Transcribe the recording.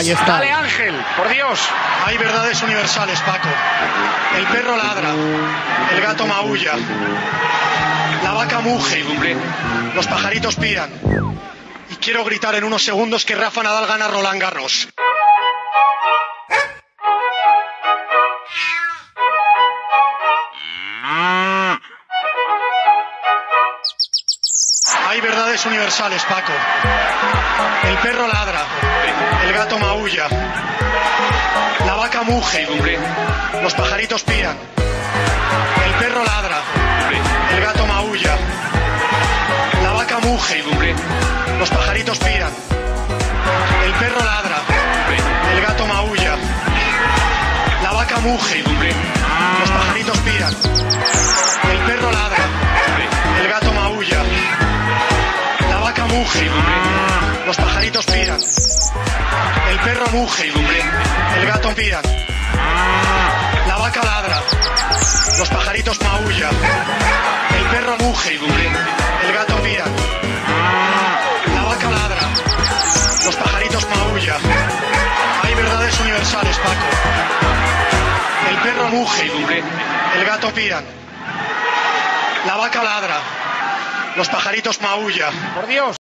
Ahí está. Dale Ángel, por Dios. Hay verdades universales, Paco. El perro ladra, el gato maulla, la vaca muge, los pajaritos piran. Y quiero gritar en unos segundos que Rafa Nadal gana Roland Garros. Hay verdades universales, Paco. El perro ladra, el gato maulla, la vaca muge, los pajaritos piran. El perro ladra, el gato maulla, la vaca muge, los pajaritos piran. El perro ladra, el gato maulla, la vaca muge, los pajaritos piran. El perro ladra, el gato maulla, la vaca muge, los pajaritos piran. El perro muge, el gato piran. La vaca ladra, los pajaritos maullan. El perro muge, el gato piran. La vaca ladra, los pajaritos maullan. Hay verdades universales, Paco. El perro muge, el gato piran. La vaca ladra, los pajaritos maullan. Por Dios.